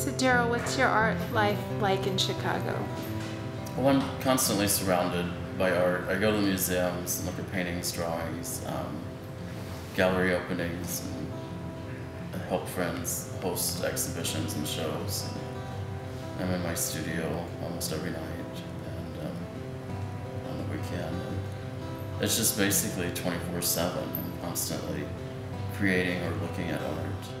So Darrell, what's your art life like in Chicago? Well, I'm constantly surrounded by art. I go to museums and look at paintings, drawings, um, gallery openings, and help friends host exhibitions and shows. I'm in my studio almost every night and um, on the weekend. And it's just basically 24 7. I'm constantly creating or looking at art.